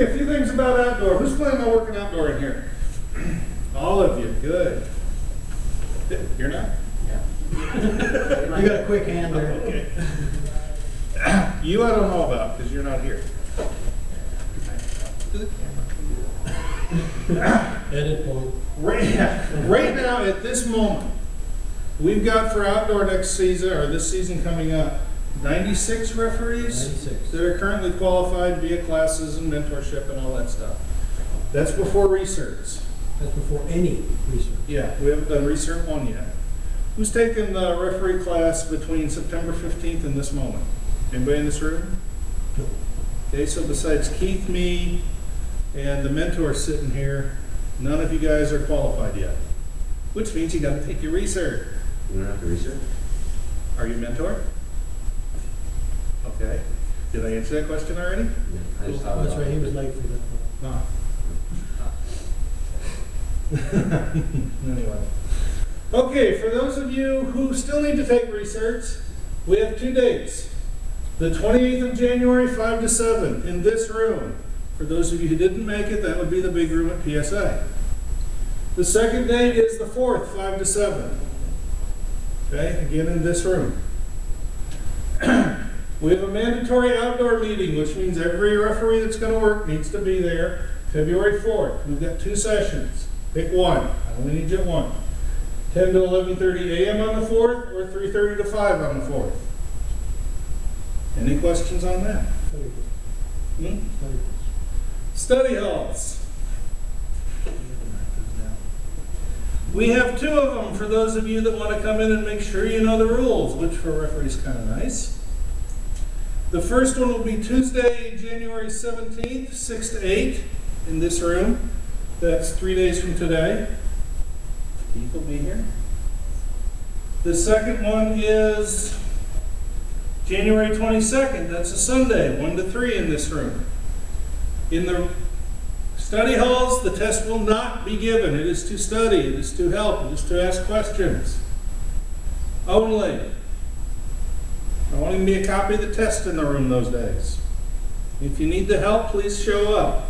A few things about outdoor. Who's planning on working outdoor in here? All of you, good. You're not? Yeah. you got a quick hand there. Okay. You I don't know about, because you're not here. Edit point. Right, right now, at this moment, we've got for outdoor next season, or this season coming up, ninety-six referees 96. that are currently qualified via classes and mentorship and all that stuff. That's before research. That's before any research. Yeah, we haven't done research one yet. Who's taken the referee class between September fifteenth and this moment? Anybody in this room? No. Okay, so besides Keith, me, and the mentor sitting here, none of you guys are qualified yet. Which means you gotta take your research. You don't have to research? Are you a mentor? Okay. Did I answer that question already? Yeah, I just thought That's about right, he it. was late for that. No. Anyway. Okay, for those of you who still need to take research, we have two dates. The 28th of January, 5 to 7, in this room. For those of you who didn't make it, that would be the big room at PSA. The second date is the 4th, 5 to 7. Okay, again in this room. We have a mandatory outdoor meeting, which means every referee that's gonna work needs to be there, February fourth. We've got two sessions. Pick one. I only need you one. Ten to eleven thirty AM on the fourth, or three thirty to five on the fourth. Any questions on that? Hmm? Study halls. We have two of them for those of you that want to come in and make sure you know the rules, which for referees kind of nice. The first one will be Tuesday, January 17th, 6 to 8 in this room. That's three days from today. Keith will be here. The second one is January 22nd. That's a Sunday, 1 to 3 in this room. In the study halls, the test will not be given. It is to study, it is to help, it is to ask questions. Only. Want him to be a copy of the test in the room those days. If you need the help, please show up.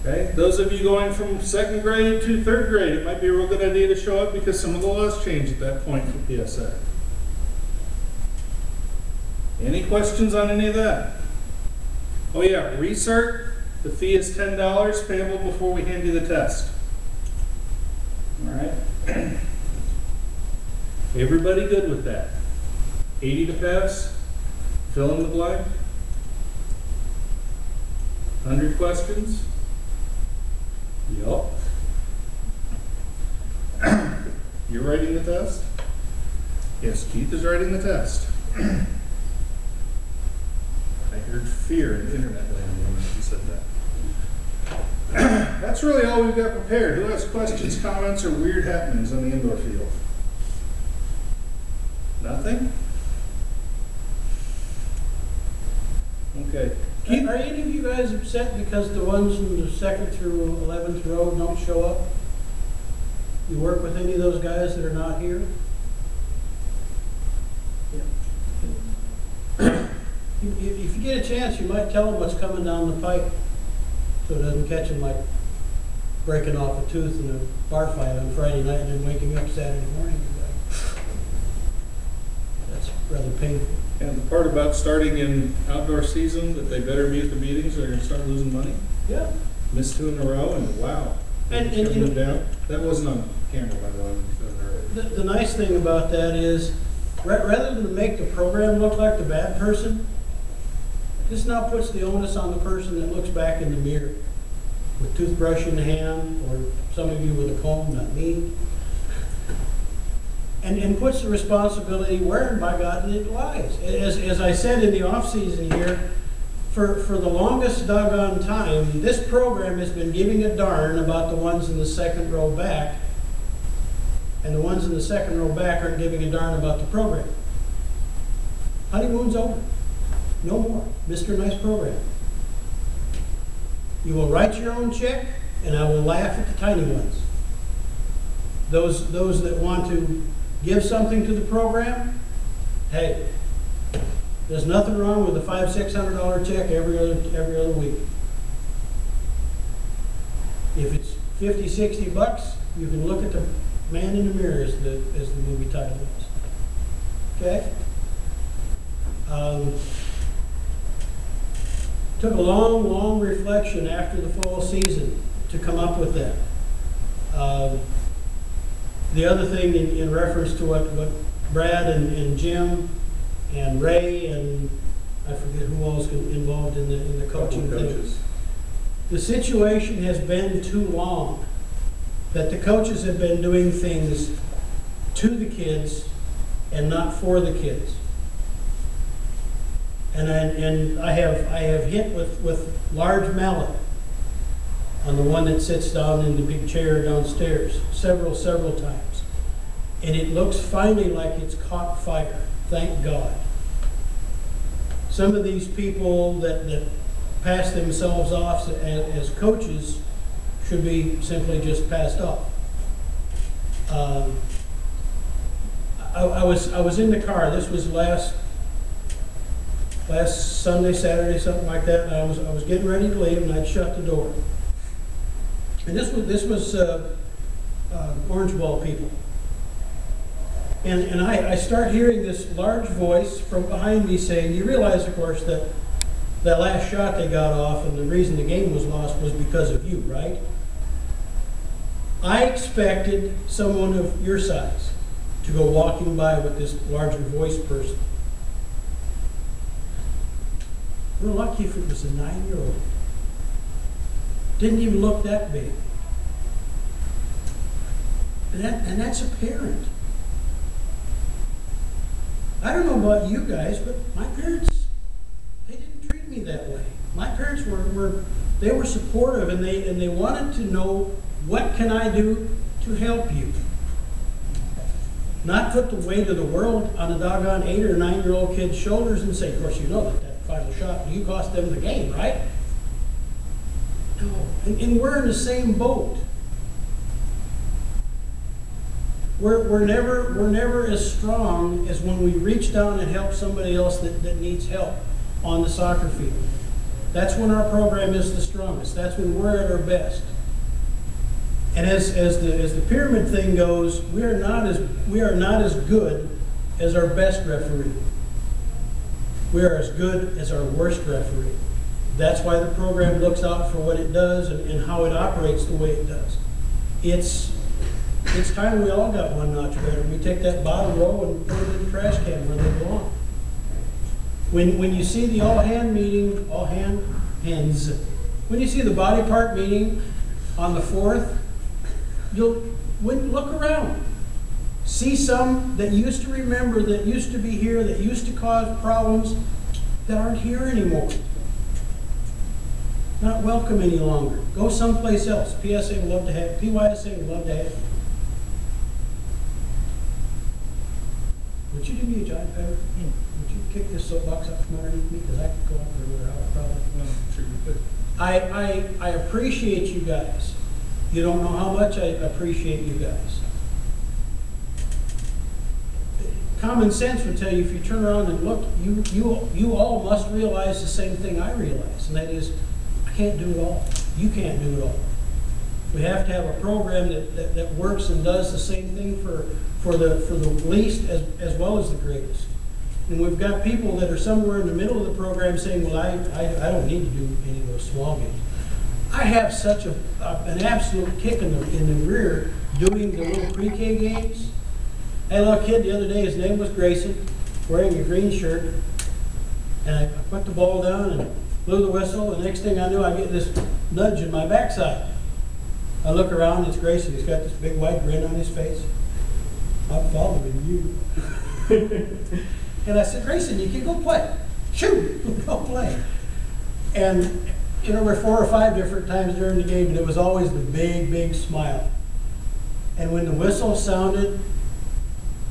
Okay, those of you going from second grade to third grade, it might be a real good idea to show up because some of the laws change at that point for PSA. Any questions on any of that? Oh yeah, research, the fee is ten dollars payable before we hand you the test. All right? Everybody good with that? 80 to pass? Fill in the blank? 100 questions? Yup. You're writing the test? Yes, Keith is writing the test. I heard fear in internet land when you said that. That's really all we've got prepared. Who has questions, comments, or weird happenings on the indoor field? Nothing? Okay. Keith, are any of you guys upset because the ones in the second through eleventh row don't show up? You work with any of those guys that are not here? If, if if you get a chance, you might tell them what's coming down the pipe, so it doesn't catch them like breaking off a tooth in a bar fight on Friday night and then waking up Saturday morning. That's rather painful. And the part about starting in outdoor season, that they better be at the meetings or they're gonna start losing money? Yeah. Missed two in a row and wow. And- and Shutting you- it down. That wasn't on camera, by the way. The, the nice thing about that is, ra- rather than make the program look like the bad person, this now puts the onus on the person that looks back in the mirror with toothbrush in hand, or some of you with a comb, not me. And, and puts the responsibility where, by God, it lies. As, as I said in the off-season here, for, for the longest doggone time, this program has been giving a darn about the ones in the second row back, and the ones in the second row back aren't giving a darn about the program. Honeymoon's over. No more. Mr. Nice program. You will write your own check, and I will laugh at the tiny ones. Those, those that want to give something to the program, hey, there's nothing wrong with a five, six hundred dollar check every other, every other week. If it's 50, 60 bucks, you can look at the man in the mirror as the, as the movie title is. Okay? Um, Took a long, long reflection after the fall season to come up with that. Um, The other thing in, in reference to what, what Bradd and, and Jim and Ray and I forget who else in- involved in the, in the coaching thing. The situation has been too long that the coaches have been doing things to the kids and not for the kids. And I, and I have, I have hit with, with large mallet on the one that sits down in the big chair downstairs several, several times. And it looks finally like it's caught fire, thank God. Some of these people that, that pass themselves off as, as coaches should be simply just passed off. Um, I, I was, I was in the car, this was last, last Sunday, Saturday, something like that, and I was, I was getting ready to leave, and I'd shut the door. And this was, this was, uh, uh, Orange Ball people. And, and I, I start hearing this large voice from behind me saying, you realize, of course, that that last shot they got off and the reason the game was lost was because of you, right? I expected someone of your size to go walking by with this larger voice person. We're lucky if it was a nine-year-old. Didn't even look that big. And that, and that's a parent. I don't know about you guys, but my parents, they didn't treat me that way. My parents were, were they were supportive and they, and they wanted to know what can I do to help you? Not put the weight of the world on a doggone eight or nine year old kid's shoulders and say, of course, you know that that final shot, you cost them the game, right? And, and we're in the same boat. We're, we're never we're never as strong as when we reach down and help somebody else that, that needs help on the soccer field. That's when our program is the strongest. That's when we're at our best. And as, as the as the pyramid thing goes, we are not as we are not as good as our best referee. We are as good as our worst referee. That's why the program looks out for what it does and, and how it operates the way it does. It's it's time we all got one notch better. We take that bottom row and put it in the trash can where they belong. When, when you see the all hand meeting, all hand, hands, when you see the body part meeting on the fourth, you'll, when, look around. See some that used to remember, that used to be here, that used to cause problems, that aren't here anymore. Not welcome any longer. Go someplace else. PSA would love to have, PYSA would love to have you. Would you do me a job, Pepper? Hmm. Would you kick this soapbox up from underneath me? Because I could go on for another hour probably. No, sure you could. I, I, I appreciate you guys. You don't know how much I appreciate you guys. Common sense would tell you if you turn around and look, you, you, you all must realize the same thing I realize, and that is, I can't do it all. You can't do it all. We have to have a program that, that, that works and does the same thing for, for the, for the least as, as well as the greatest. And we've got people that are somewhere in the middle of the program saying, well, I, I, I don't need to do any of those small games. I have such a, a- an absolute kick in the, in the rear doing the little pre-K games. I had a little kid the other day, his name was Grayson, wearing a green shirt. And I I put the ball down and blew the whistle, and next thing I knew, I get this nudge in my backside. I look around, it's Grayson, he's got this big white grin on his face. I'm following you. And I said, Grayson, you can go play. Shoot, go play. And, you know, were four or five different times during the game, and it was always the big, big smile. And when the whistle sounded,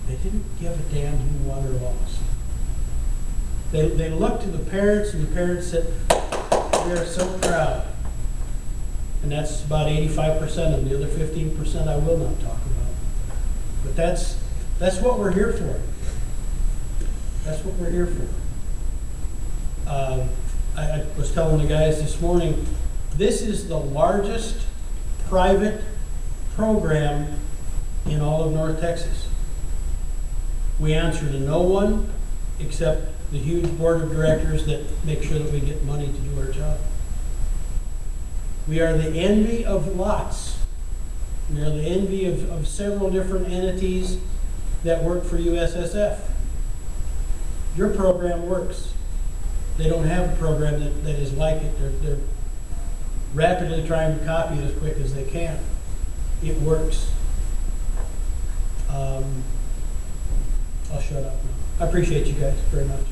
they didn't give a damn who won or lost. They, they looked to the parents, and the parents said, we are so proud. And that's about eighty-five percent of them. The other fifteen percent I will not talk about. But that's, that's what we're here for. That's what we're here for. Um, I, I was telling the guys this morning, this is the largest private program in all of North Texas. We answer to no one except the huge board of directors that make sure that we get money to do our job. We are the envy of lots. We are the envy of, of several different entities that work for USSF. Your program works. They don't have a program that, that is like it. They're, they're rapidly trying to copy it as quick as they can. It works. Um, I'll shut up. I appreciate you guys very much.